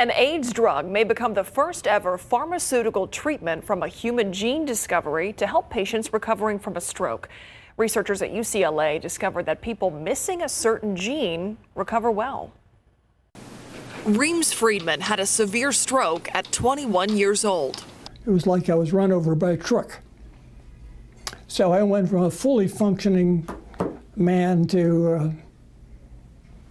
An AIDS drug may become the first ever pharmaceutical treatment from a human gene discovery to help patients recovering from a stroke. Researchers at UCLA discovered that people missing a certain gene recover well. Reams Friedman had a severe stroke at 21 years old. It was like I was run over by a truck. So I went from a fully functioning man to uh,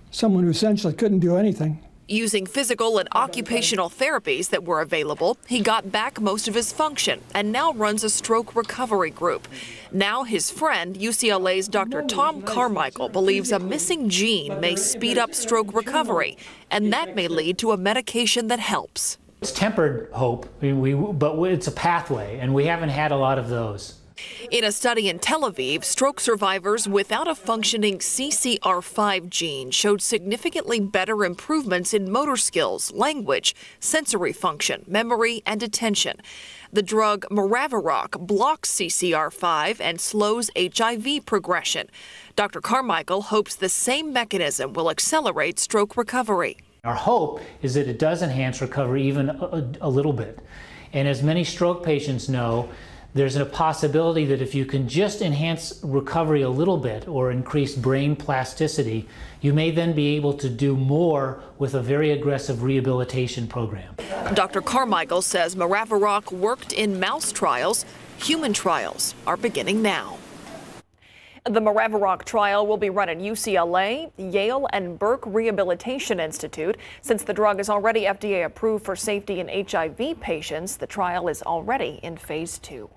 someone who essentially couldn't do anything. Using physical and occupational therapies that were available, he got back most of his function and now runs a stroke recovery group. Now his friend, UCLA's Dr. Tom Carmichael, believes a missing gene may speed up stroke recovery, and that may lead to a medication that helps. It's tempered hope, but it's a pathway, and we haven't had a lot of those. In a study in Tel Aviv, stroke survivors without a functioning CCR5 gene showed significantly better improvements in motor skills, language, sensory function, memory, and attention. The drug Maraviroc blocks CCR5 and slows HIV progression. Dr. Carmichael hopes the same mechanism will accelerate stroke recovery. Our hope is that it does enhance recovery even a, a little bit. And as many stroke patients know, there's a possibility that if you can just enhance recovery a little bit or increase brain plasticity, you may then be able to do more with a very aggressive rehabilitation program. Dr. Carmichael says Maraviroc worked in mouse trials. Human trials are beginning now. The Maraviroc trial will be run at UCLA, Yale, and Burke Rehabilitation Institute. Since the drug is already FDA approved for safety in HIV patients, the trial is already in phase two.